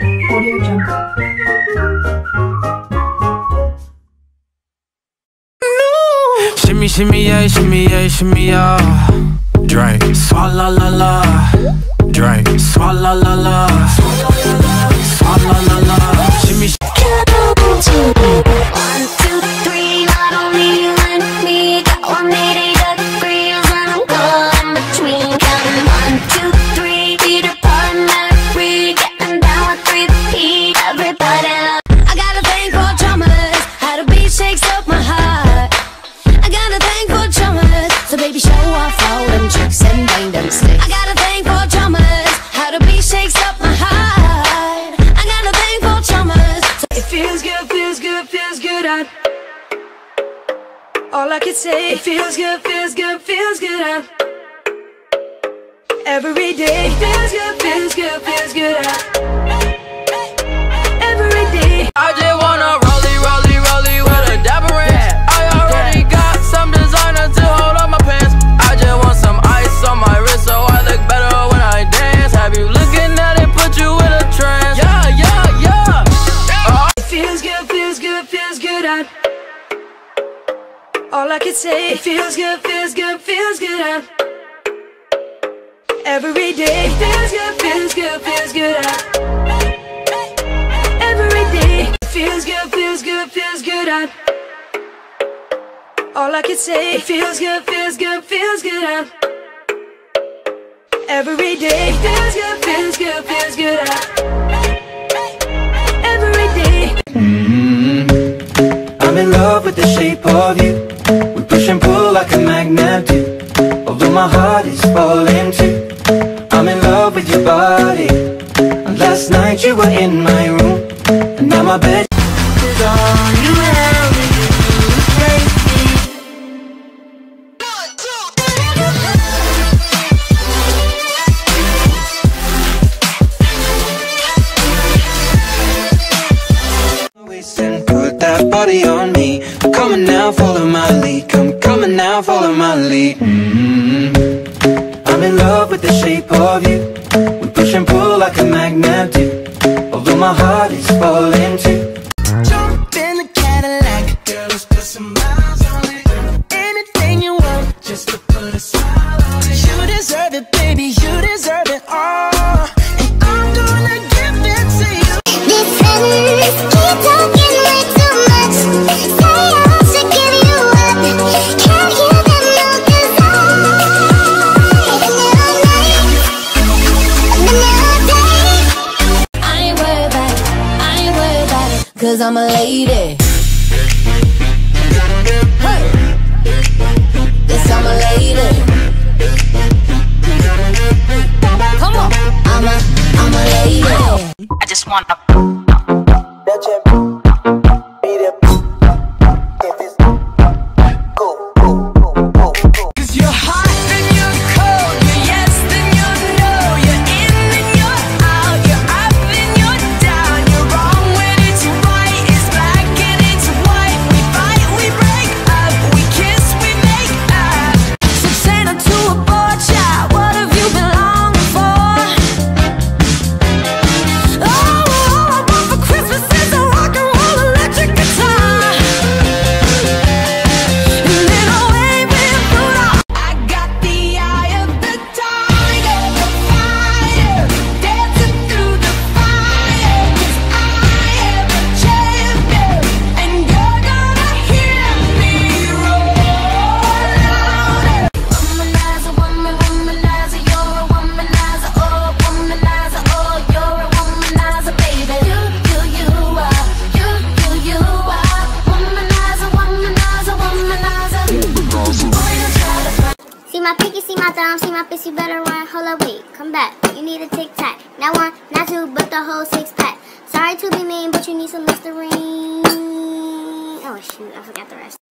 Audio Jungle. Shimmy, shimmy, yeah, shimmy, yeah, shimmy, yeah. Drink. Swalla la la. Drink. Swalla la la. Swalla la la. Shimmy, sh- One, so baby show off all them tricks and bang them sticks. I got a thing for drummers. How the beat shakes up my heart. I got a thing for drummers. It feels good, feels good, feels good. I, all I can say, it feels good, feels good, feels good. I, every day, it feels good, feels good, feels good. I, all I can say, it feels good, feels good, feels good. I, every day, it feels good, feels good, feels good. I, every day, it feels good, feels good, feels good. I, all I can say, it feels good, feels good, feels good. I, every day, it feels good, feels good, feels good. I, every day. I'm in love with the shape of you. Push and pull like a magnet do. Although my heart is falling too. I'm in love with your body. And last night you were in my room. And now my bed Mm-hmm. I'm in love with the shape of you. We push and pull like a magnet do. Although my heart is falling too. Cause I'm a lady. Hey. Yes, I'm a lady. Come on. I'm a, I'm a lady. I just wanna. My pinky, see my thumb, see my fist, you better run. Hold up, wait, come back. You need a tic tac. Not one, not two, but the whole six pack. Sorry to be mean, but you need some Listerine. Oh shoot, I forgot the rest.